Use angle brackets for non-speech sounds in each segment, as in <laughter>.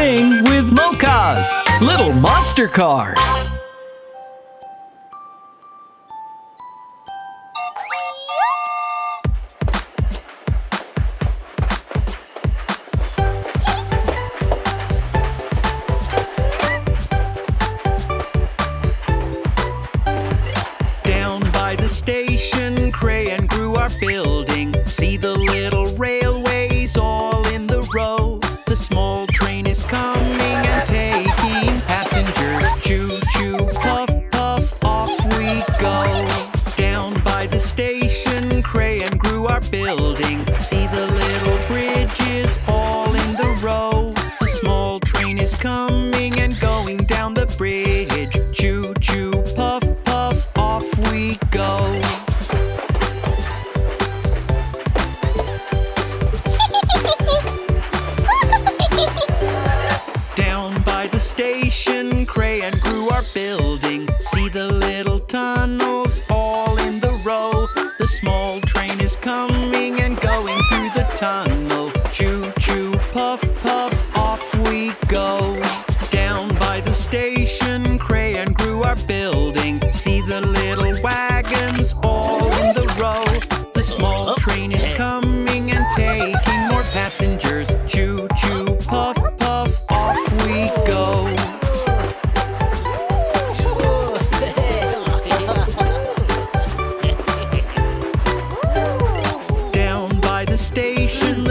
With Mocas, little monster cars.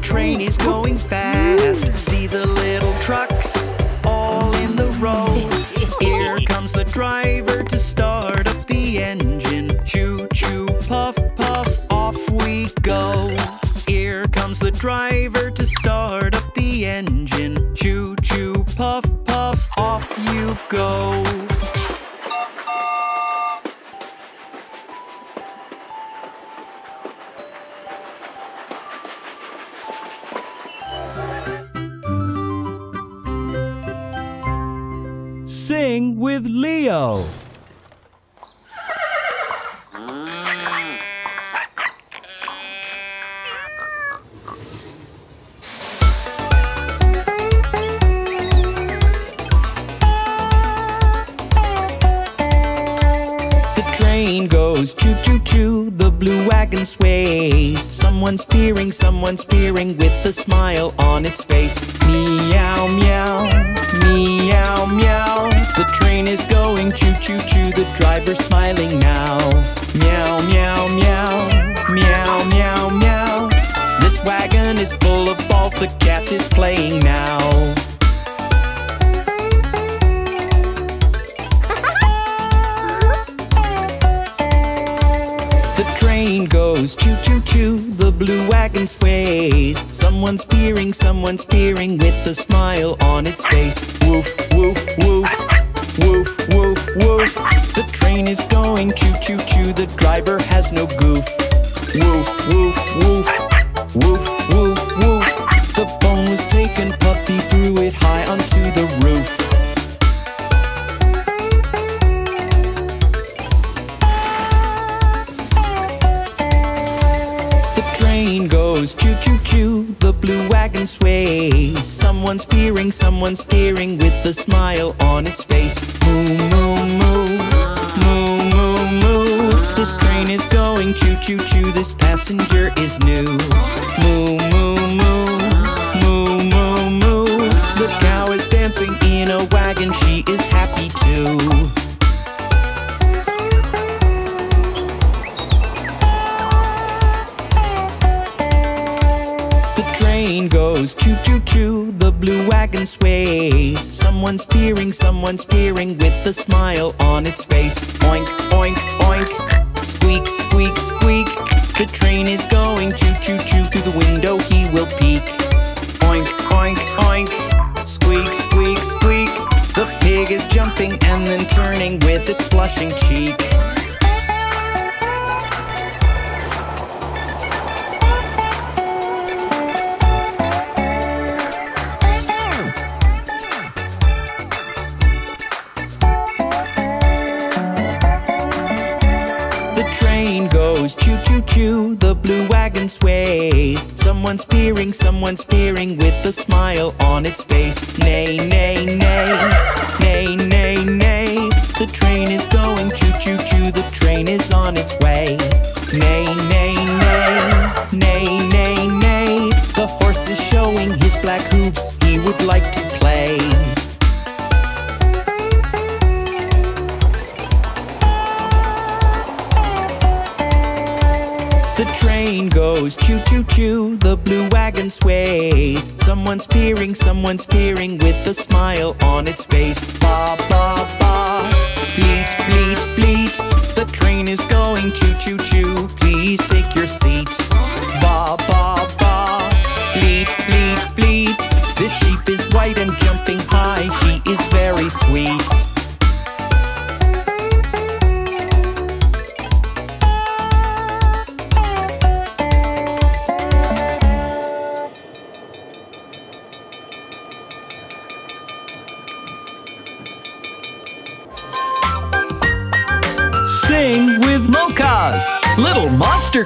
Train is going fast. See the goes choo choo choo, the blue wagon sways. Someone's peering, someone's peering with a smile on its face. Meow meow, meow meow. The train is going choo choo choo, the driver's smiling now. Meow meow meow, meow meow meow. This wagon is full of balls, the cat is playing now. Choo, the blue wagon sways. Someone's peering, someone's peering with a smile on its face. Woof, woof, woof, woof, woof, woof. The train is going choo choo choo, the driver has no goof. Woof, goes choo choo choo, the blue wagon sways. Someone's peering, someone's peering with a smile on its face. Oink, oink, oink, squeak, squeak, squeak. The train is going choo choo choo, through the window he will peek. Oink, oink, oink, squeak, squeak, squeak. The pig is jumping and then turning with its blushing cheek. the blue wagon sways. Someone's peering, someone's peering with a smile on its face. Nay, nay.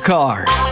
cars.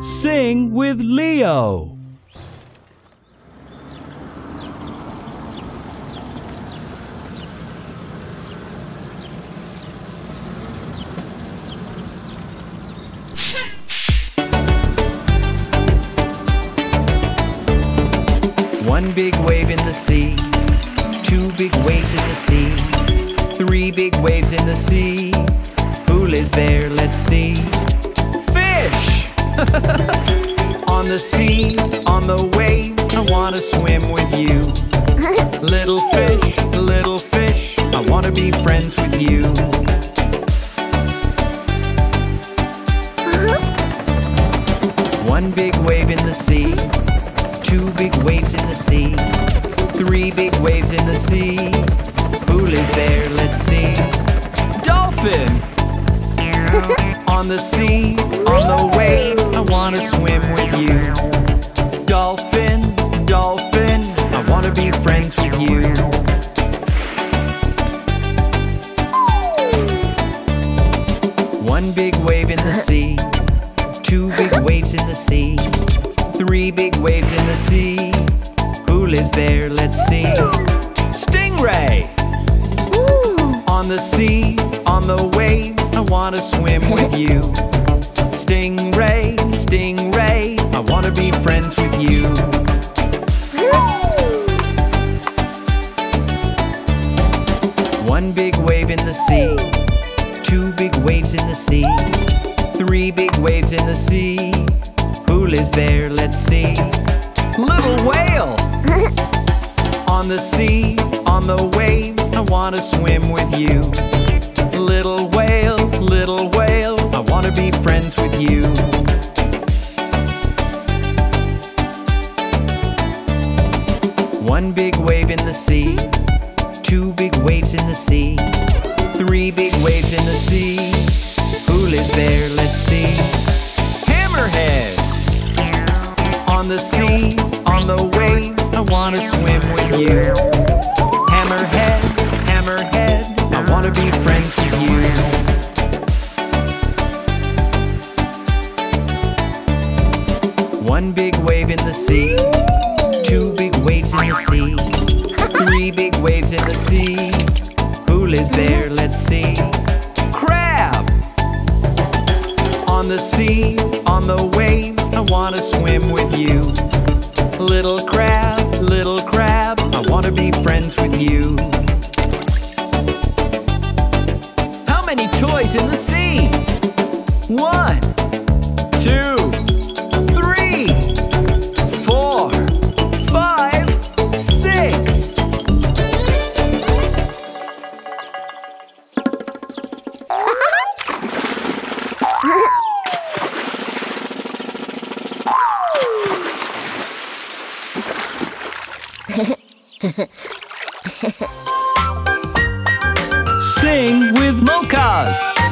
Sing with Leo. see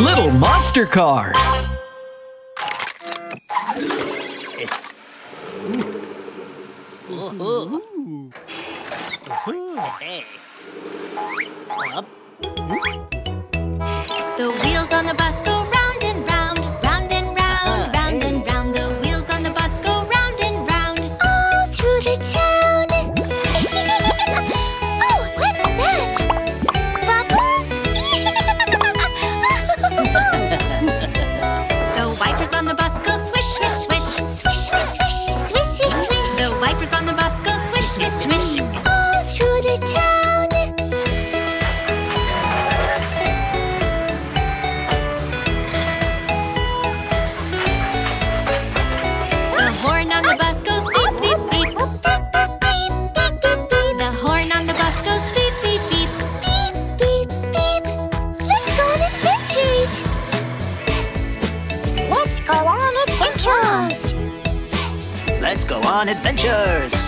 Little Monster Cars. swish, swish, all through the town. The horn on the bus goes beep, beep, beep. The horn on the bus goes beep, beep, beep. Beep, beep, beep. Let's go on adventures. Let's go on adventures. Let's go on adventures.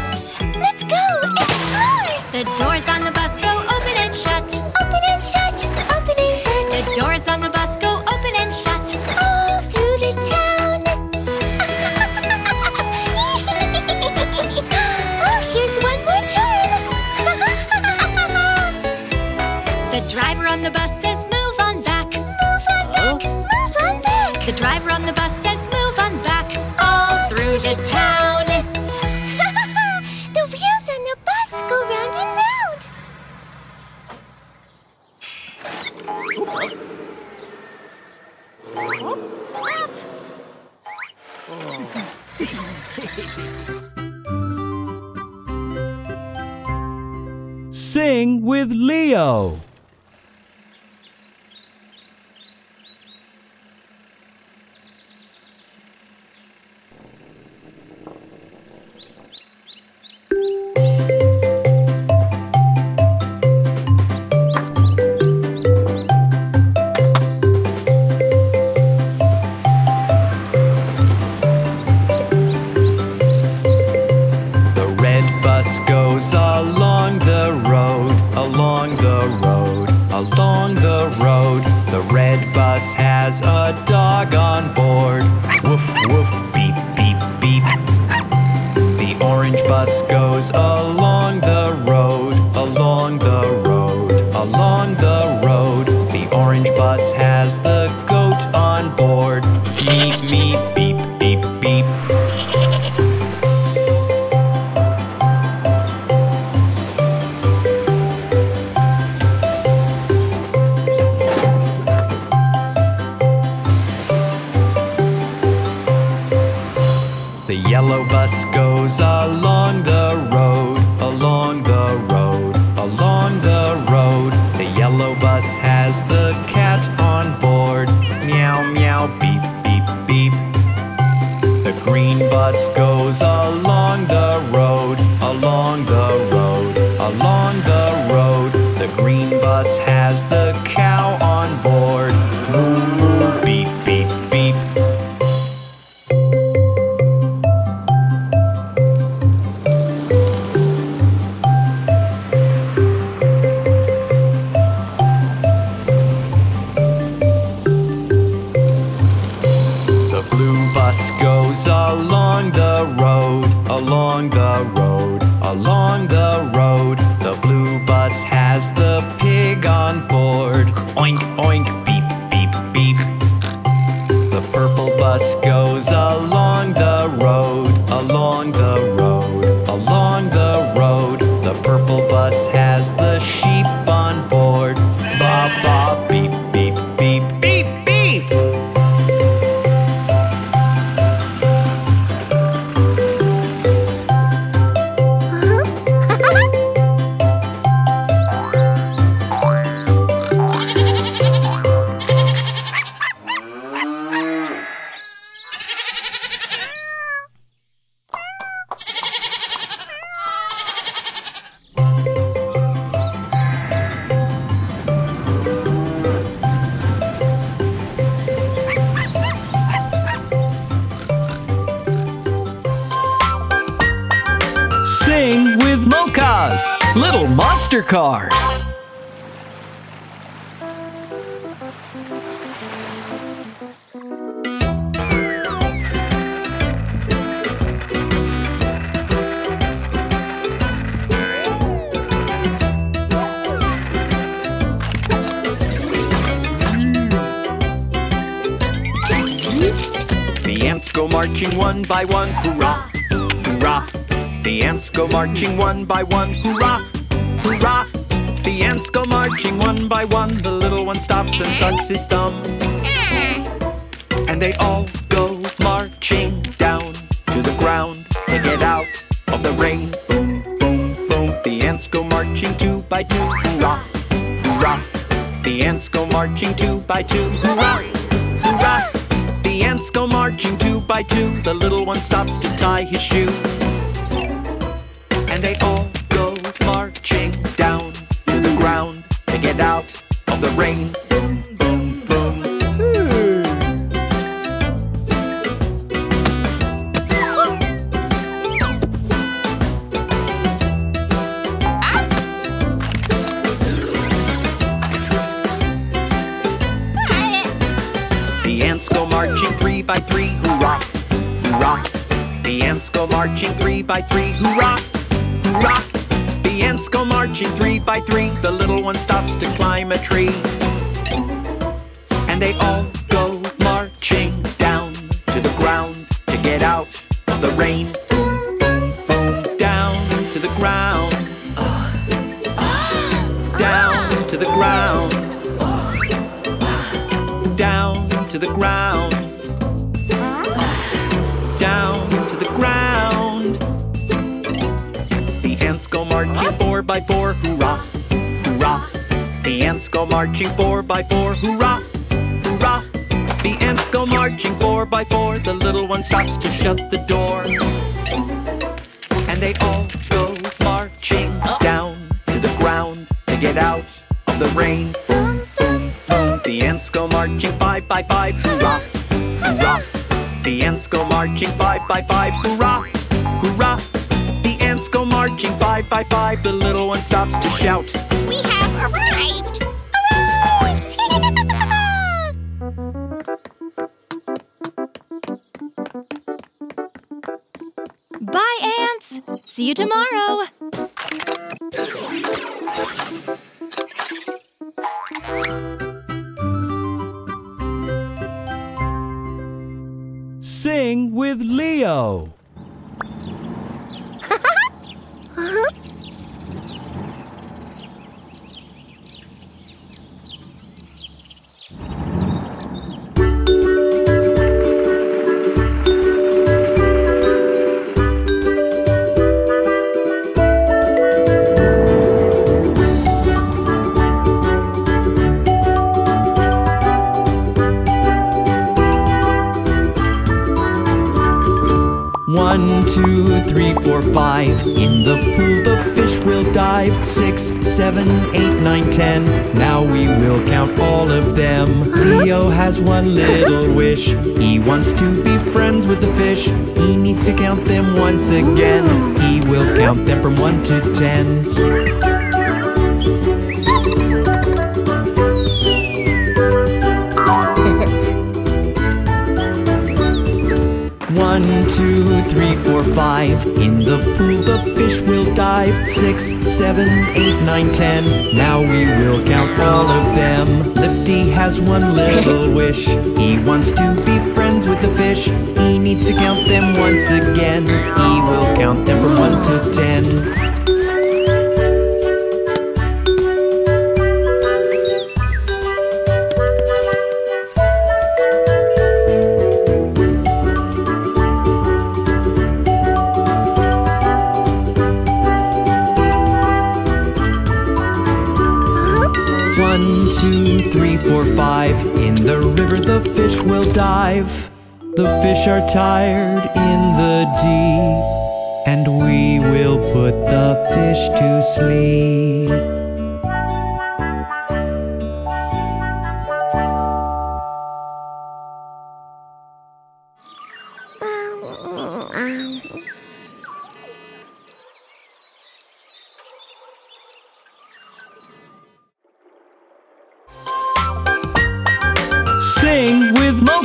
the bus says move on back. Move on back, move on back. The driver on the bus says move on back. All through the town. <laughs> <laughs> the wheels on the bus go round and round. Up. Sing with Leo. Bus goes along the road, along the road, With little monster cars. The ants go marching one by one, hurrah. The ants go marching one by one, hurrah, hurrah. The ants go marching one by one. The little one stops and sucks his thumb. And they all go marching down to the ground to get out of the rain. Boom, boom, boom. The ants go marching two by two, hurrah, hurrah. The ants go marching two by two, hurrah, hurrah. The ants go marching two by two. The little one stops to tie his shoe. And they all go marching down to the ground to get out of the rain. Boom, boom, boom. The ants go marching three by three, hoorah, hoorah. The ants go marching three by three, hoorah. Go marching three by three. The little one stops to climb a tree. And they all go marching down to the ground to get out of the rain. Go marching four by four, hoorah, hoorah. The ants go marching four by four. The little one stops to shut the door. And they all go marching down to the ground to get out of the rain. Boom, boom, boom. The ants go marching five by five, hoorah, hoorah. The ants go marching five by five, hoorah, hoorah. The ants go marching five by five. The little one stops to shout. One, two, three, four, five. In the pool the fish will dive. Six, seven, eight, nine, ten. Now we will count all of them. Leo has one little <laughs> wish. He wants to be friends with the fish. He needs to count them once again. He will count them from one to ten. Five. In the pool the fish will dive. Six, seven, eight, nine, ten. Now we will count all of them. Lifty has one little <laughs> wish. He wants to be friends with the fish. He needs to count them once again. He will count them from one to ten. Are tired in the deep, and we will put the fish to sleep.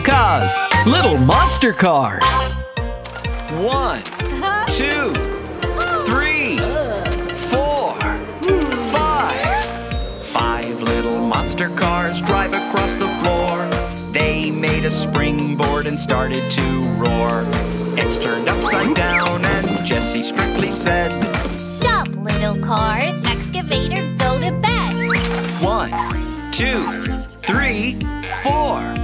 Mocas Little Monster Cars. One, uh-huh. two, three, four, five. Five little monster cars drive across the floor. They made a springboard and started to roar. X turned upside down and Jesse strictly said, Stop, little cars. Excavator, go to bed. One, two, three, four.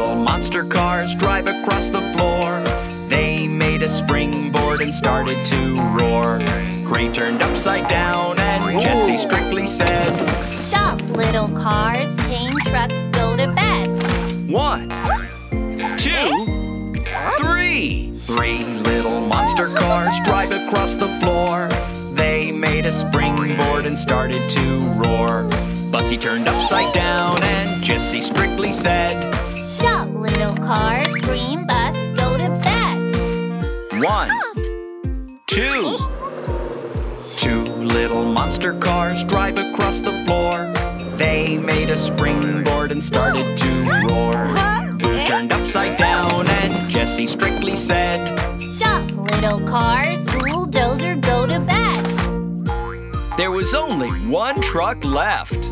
Four little monster cars drive across the floor. They made a springboard and started to roar. Crane turned upside down and Jesse strictly said, Stop, little cars. Cane truck, go to bed. One, two, three. Three little monster cars drive across the floor. They made a springboard and started to roar. Bussy turned upside down and Jesse strictly said, Little cars. Green bus, go to bed. One, two. Two little monster cars drive across the floor. They made a springboard and started to roar. Boo turned upside down and Jesse strictly said, Stop, little cars. Bulldozer, go to bed. There was only one truck left.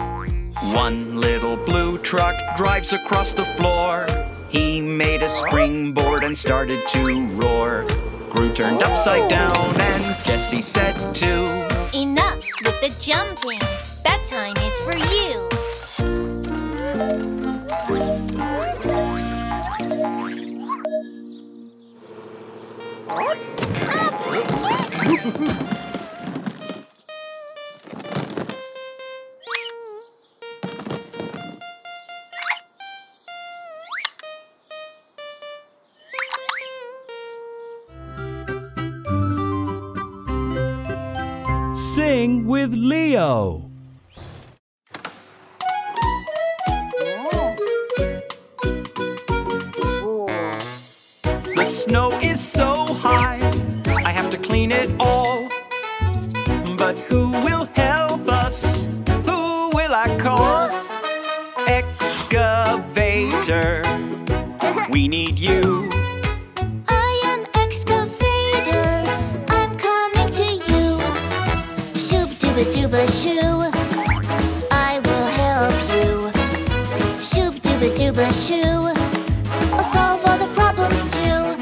One little blue truck drives across the floor. He made a springboard and started to roar. Gru turned upside down and Jesse said too. Enough with the jumping. Bedtime is for you. Sing <laughs> Leo. The snow is so high, I have to clean it all. But who will help us? Who will I call? Excavator, we need you. Dooba shoo. I will help you. Shoob dooba dooba shoo. I'll solve all the problems too.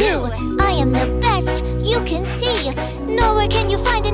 too. I am the best, you can see. Nowhere can you find it.